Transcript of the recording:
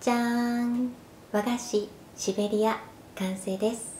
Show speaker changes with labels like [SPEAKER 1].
[SPEAKER 1] じゃーん。和菓子シベリア完成です。